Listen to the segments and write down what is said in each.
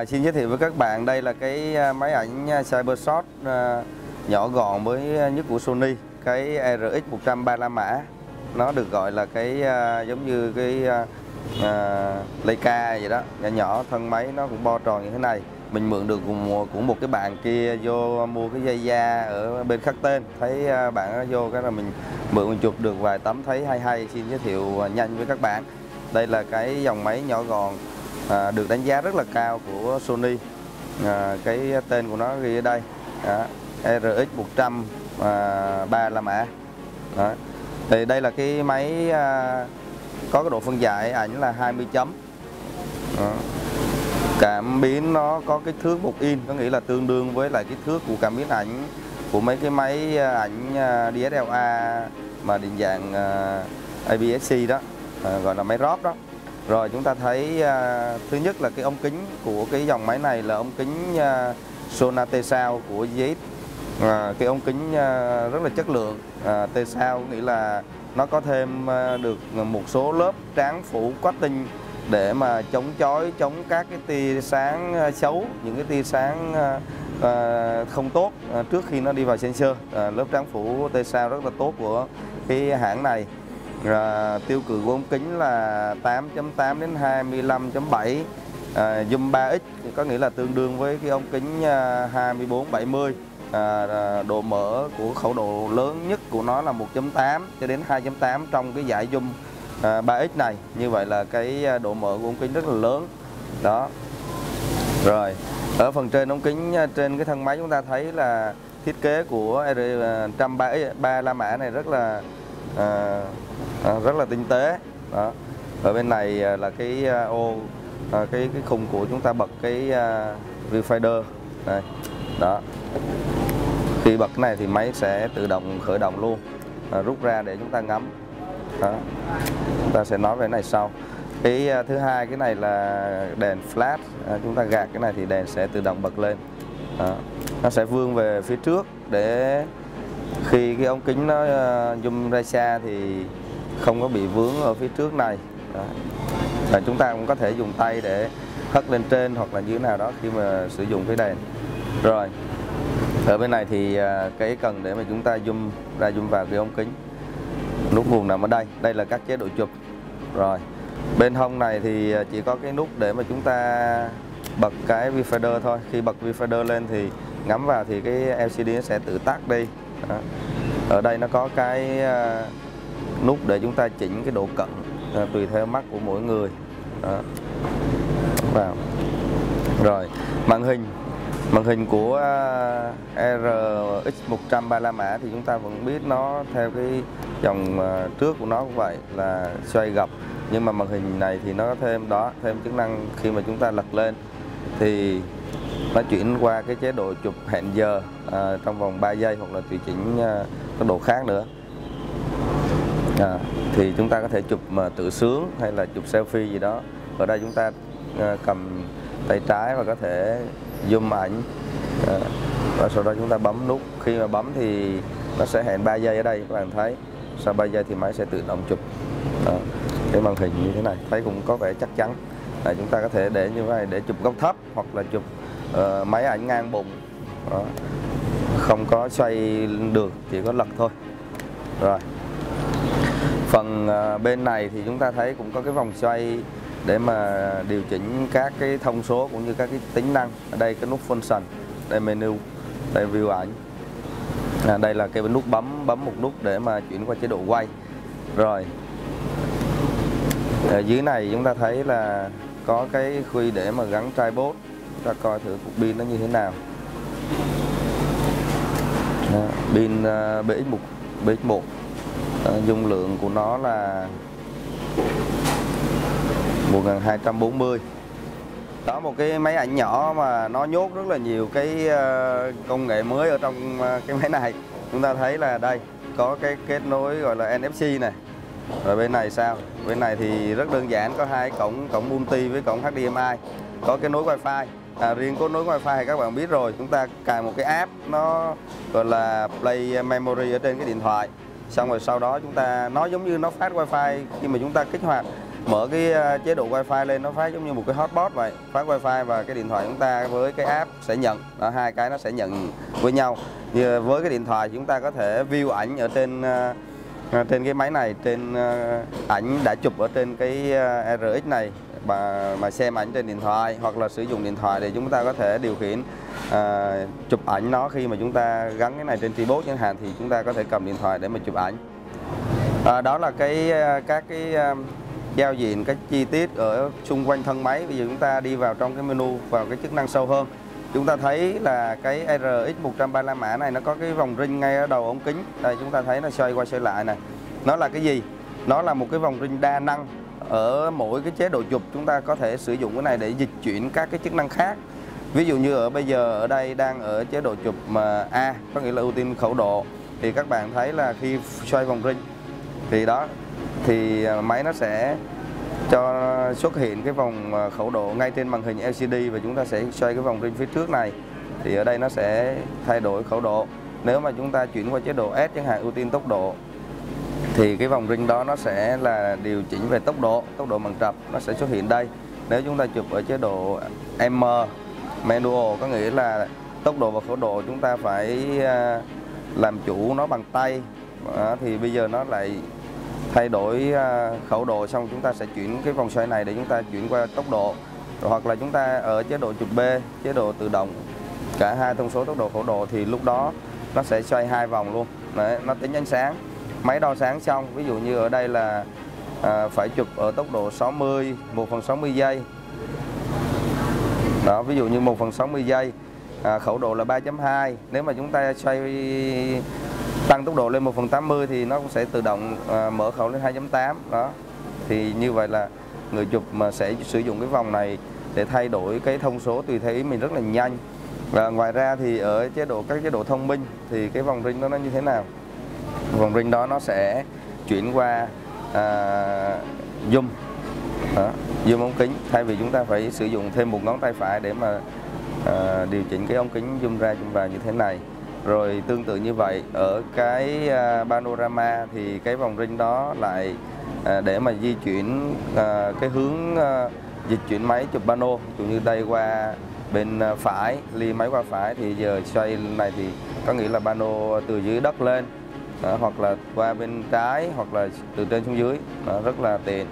À, xin giới thiệu với các bạn đây là cái à, máy ảnh à, Cybershot à, nhỏ gọn mới à, nhất của Sony cái RX 135 mã nó được gọi là cái à, giống như cái à, Leica vậy đó nhỏ nhỏ thân máy nó cũng bo tròn như thế này. Mình mượn được của một, của một cái bạn kia vô mua cái dây da ở bên khắc tên. Thấy bạn vô cái là mình mượn mình chụp được vài tấm thấy hay hay xin giới thiệu nhanh với các bạn. Đây là cái dòng máy nhỏ gọn à, được đánh giá rất là cao của Sony. À, cái tên của nó ghi ở đây. À, RX 100 à, 3 la mã. Thì đây là cái máy à, có cái độ phân giải ảnh là 20 chấm. À. cảm biến nó có kích thước 1 in có nghĩa là tương đương với lại kích thước của cảm biến ảnh của mấy cái máy à, ảnh à, DSLR mà định dạng à, APS-C đó à, gọi là máy rót đó rồi chúng ta thấy à, thứ nhất là cái ống kính của cái dòng máy này là ống kính à, T sao của ZX à, cái ống kính à, rất là chất lượng. À, T sao nghĩa là nó có thêm à, được một số lớp tráng phủ coating để mà chống chói chống các cái tia sáng à, xấu những cái tia sáng à, à, không tốt à, trước khi nó đi vào sensor. À, lớp tráng phủ T sao rất là tốt của cái hãng này và tiêu cự của ống kính là 8.8 đến 25.7 à, zoom 3x có nghĩa là tương đương với cái ống kính à, 24 70 à, à, độ mở của khẩu độ lớn nhất của nó là 1.8 cho đến 2.8 trong cái giải zoom à, 3x này. Như vậy là cái à, độ mở của ống kính rất là lớn. Đó. Rồi ở phần trên ống kính à, trên cái thân máy chúng ta thấy là thiết kế của R103 à, La Mã này rất là à, à, rất là tinh tế. Đó. Ở bên này à, là cái à, ô à, cái cái khung của chúng ta bật cái à, viewfinder. Này đó. Khi bật cái này thì máy sẽ tự động khởi động luôn. À, rút ra để chúng ta ngắm. Đó. Chúng ta sẽ nói về cái này sau. Cái à, thứ hai cái này là đèn flash. À, chúng ta gạt cái này thì đèn sẽ tự động bật lên. Đó. nó sẽ vươn về phía trước để khi cái ống kính nó ờ, zoom ra xa thì không có bị vướng ở phía trước này. Đó. Và chúng ta cũng có thể dùng tay để hất lên trên hoặc là như thế nào đó khi mà sử dụng cái đèn. Rồi, ở bên này thì ờ, cái cần để mà chúng ta zoom ra zoom vào cái ống kính. Nút nguồn nằm ở đây đây là các chế độ chụp. Rồi, bên hông này thì ờ, chỉ có cái nút để mà chúng ta bật cái viewfinder thôi. Khi bật viewfinder lên thì ngắm vào thì cái LCD nó sẽ tự tắt đi đó. ở đây nó có cái à, nút để chúng ta chỉnh cái độ cận à, tùy theo mắt của mỗi người. Đó. vào. Rồi, màn hình. Màn hình của à, RX 135 mã thì chúng ta vẫn biết nó theo cái dòng trước của nó cũng vậy, là xoay gập. Nhưng mà màn hình này thì nó có thêm đó, thêm chức năng khi mà chúng ta lật lên. Thì nó chuyển qua cái chế độ chụp hẹn giờ à, trong vòng 3 giây hoặc là tùy chỉnh à, tốc độ khác nữa. À, thì chúng ta có thể chụp mà tự sướng hay là chụp selfie gì đó. Ở đây chúng ta à, cầm tay trái và có thể zoom ảnh. À, và sau đó chúng ta bấm nút. Khi mà bấm thì nó sẽ hẹn 3 giây ở đây các bạn thấy. Sau 3 giây thì máy sẽ tự động chụp. À, cái màn hình như thế này. Thấy cũng có vẻ chắc chắn. Là chúng ta có thể để như thế này để chụp góc thấp hoặc là chụp uh, máy ảnh ngang bụng. Đó. không có xoay được chỉ có lật thôi. Rồi. Phần uh, bên này thì chúng ta thấy cũng có cái vòng xoay để mà điều chỉnh các cái thông số cũng như các cái tính năng. Ở đây cái nút function đây menu đây view ảnh. À, đây là cái nút bấm bấm một nút để mà chuyển qua chế độ quay. Rồi. Ở dưới này chúng ta thấy là có cái khuy để mà gắn tripod chúng ta coi thử cục pin nó như thế nào. Đó, pin à, BX1 BX1 dung lượng của nó là 1240 đó một cái máy ảnh nhỏ mà nó nhốt rất là nhiều cái à, công nghệ mới ở trong à, cái máy này. Chúng ta thấy là đây có cái kết nối gọi là NFC này. Rồi bên này sao? Bên này thì rất đơn giản có hai cổng cổng multi với cổng HDMI có cái nối wifi à, riêng có nối wifi thì các bạn biết rồi chúng ta cài một cái app nó gọi là play memory ở trên cái điện thoại. Xong rồi sau đó chúng ta nó giống như nó phát wifi khi mà chúng ta kích hoạt mở cái à, chế độ wifi lên nó phát giống như một cái hotspot vậy. Phát wifi và cái điện thoại chúng ta với cái app sẽ nhận đó, hai cái nó sẽ nhận với nhau. Như với cái điện thoại chúng ta có thể view ảnh ở trên à, trên cái máy này trên ảnh đã chụp ở trên cái RX này mà mà xem ảnh trên điện thoại hoặc là sử dụng điện thoại để chúng ta có thể điều khiển à, chụp ảnh nó. Khi mà chúng ta gắn cái này trên tripod chẳng hạn thì chúng ta có thể cầm điện thoại để mà chụp ảnh. À, đó là cái à, các cái à, giao diện các chi tiết ở xung quanh thân máy. Bây giờ chúng ta đi vào trong cái menu vào cái chức năng sâu hơn. Chúng ta thấy là cái RX 135 mã này nó có cái vòng ring ngay ở đầu ống kính. Đây chúng ta thấy nó xoay qua xoay lại này. Nó là cái gì? Nó là một cái vòng ring đa năng ở mỗi cái chế độ chụp chúng ta có thể sử dụng cái này để dịch chuyển các cái chức năng khác. Ví dụ như ở bây giờ ở đây đang ở chế độ chụp mà A, có nghĩa là ưu tiên khẩu độ, thì các bạn thấy là khi xoay vòng ring, thì đó, thì à, máy nó sẽ cho xuất hiện cái vòng à, khẩu độ ngay trên màn hình LCD và chúng ta sẽ xoay cái vòng ring phía trước này. Thì ở đây nó sẽ thay đổi khẩu độ. Nếu mà chúng ta chuyển qua chế độ S chẳng hạn, ưu tiên tốc độ thì cái vòng ring đó nó sẽ là điều chỉnh về tốc độ tốc độ bằng trập nó sẽ xuất hiện đây. Nếu chúng ta chụp ở chế độ M manual có nghĩa là tốc độ và khẩu độ chúng ta phải à, làm chủ nó bằng tay. Thì bây giờ nó lại thay đổi à, khẩu độ xong chúng ta sẽ chuyển cái vòng xoay này để chúng ta chuyển qua tốc độ. Rồi hoặc là chúng ta ở chế độ chụp B chế độ tự động cả hai thông số tốc độ khẩu độ thì lúc đó nó sẽ xoay hai vòng luôn. Đấy, nó tính ánh sáng máy đo sáng xong ví dụ như ở đây là à, phải chụp ở tốc độ 60 1 phần 60 giây. Đó ví dụ như 1 phần 60 giây à, khẩu độ là 3.2 nếu mà chúng ta xoay tăng tốc độ lên 1 phần 80 thì nó cũng sẽ tự động à, mở khẩu lên 2.8 đó thì như vậy là người chụp mà sẽ sử dụng cái vòng này để thay đổi cái thông số tùy theo ý mình rất là nhanh. Và ngoài ra thì ở chế độ các chế độ thông minh thì cái vòng ring đó nó như thế nào? Vòng ring đó nó sẽ chuyển qua à, zoom. Đó, zoom ống kính. Thay vì chúng ta phải sử dụng thêm một ngón tay phải để mà à, điều chỉnh cái ống kính zoom ra zoom vào như thế này. Rồi tương tự như vậy ở cái à, panorama thì cái vòng ring đó lại à, để mà di chuyển à, cái hướng à, dịch chuyển máy chụp pano. Cũng dụ như đây qua bên à, phải ly máy qua phải thì giờ xoay này thì có nghĩa là pano từ dưới đất lên đó, hoặc là qua bên trái hoặc là từ trên xuống dưới. Đó, rất là tiện.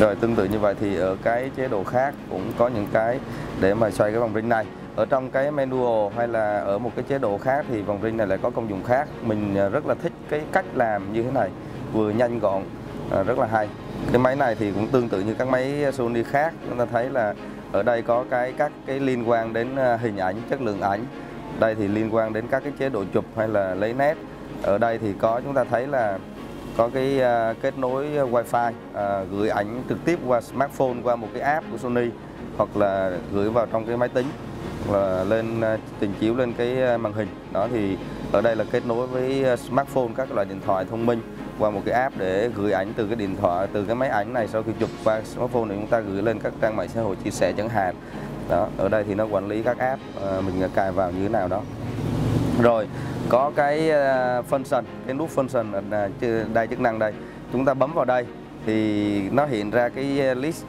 Rồi tương tự như vậy thì ở cái chế độ khác cũng có những cái để mà xoay cái vòng ring này. Ở trong cái manual hay là ở một cái chế độ khác thì vòng ring này lại có công dụng khác. Mình ờ, rất là thích cái cách làm như thế này. Vừa nhanh gọn à, rất là hay. Cái máy này thì cũng tương tự như các máy Sony khác. Chúng ta thấy là ở đây có cái các cái liên quan đến hình ảnh chất lượng ảnh. Đây thì liên quan đến các cái chế độ chụp hay là lấy nét ở đây thì có chúng ta thấy là có cái uh, kết nối wifi uh, gửi ảnh trực tiếp qua smartphone qua một cái app của Sony hoặc là gửi vào trong cái máy tính là lên uh, trình chiếu lên cái màn hình. Đó thì ở đây là kết nối với smartphone các loại điện thoại thông minh qua một cái app để gửi ảnh từ cái điện thoại từ cái máy ảnh này sau khi chụp qua smartphone thì chúng ta gửi lên các trang mạng xã hội chia sẻ chẳng hạn. Đó ở đây thì nó quản lý các app uh, mình cài vào như thế nào đó rồi có cái ờ, function cái nút function ở ờ, đây chức năng đây. Chúng ta bấm vào đây thì nó hiện ra cái ờ, list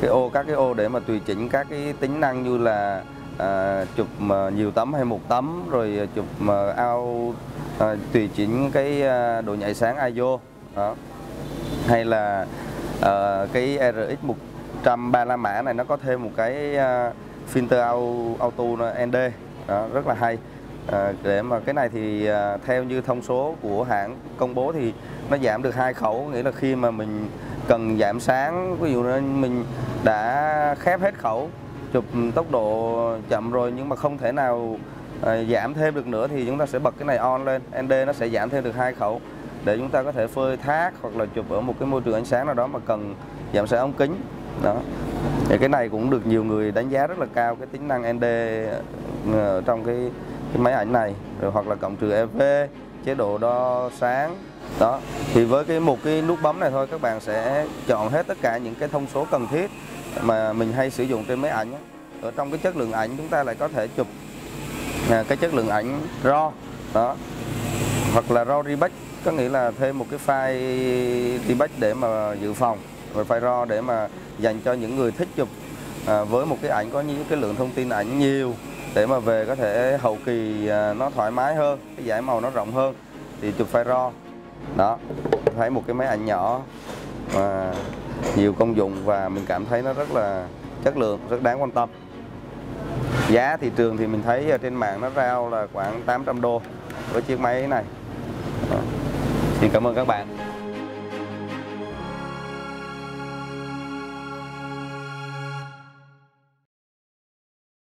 cái ô các cái ô để mà tùy chỉnh các cái tính năng như là à, chụp mà nhiều tấm hay một tấm rồi chụp mà ao à, tùy chỉnh cái à, độ nhạy sáng ISO đó. Hay là à, cái RX 135 mã này nó có thêm một cái à, filter auto ND đó, rất là hay. À, để mà cái này thì à, theo như thông số của hãng công bố thì nó giảm được hai khẩu nghĩa là khi mà mình cần giảm sáng ví dụ như mình đã khép hết khẩu chụp tốc độ chậm rồi nhưng mà không thể nào à, giảm thêm được nữa thì chúng ta sẽ bật cái này on lên ND nó sẽ giảm thêm được hai khẩu. Để chúng ta có thể phơi thác hoặc là chụp ở một cái môi trường ánh sáng nào đó mà cần giảm sáng ống kính. Đó thì cái này cũng được nhiều người đánh giá rất là cao cái tính năng ND ờ, trong cái cái máy ảnh này. Rồi hoặc là cộng trừ EV chế độ đo sáng. Đó. Thì với cái một cái nút bấm này thôi các bạn sẽ chọn hết tất cả những cái thông số cần thiết mà mình hay sử dụng trên máy ảnh ở trong cái chất lượng ảnh chúng ta lại có thể chụp à, cái chất lượng ảnh RAW. Đó. Hoặc là RAW rebatch có nghĩa là thêm một cái file rebatch để mà dự phòng rồi file RAW để mà dành cho những người thích chụp à, với một cái ảnh có những cái lượng thông tin ảnh nhiều để mà về có thể hậu kỳ à, nó thoải mái hơn cái giải màu nó rộng hơn thì chụp file RAW đó thấy một cái máy ảnh nhỏ và nhiều công dụng và mình cảm thấy nó rất là chất lượng rất đáng quan tâm. Giá thị trường thì mình thấy ở trên mạng nó rao là khoảng 800 đô với chiếc máy này. Xin cảm ơn các bạn.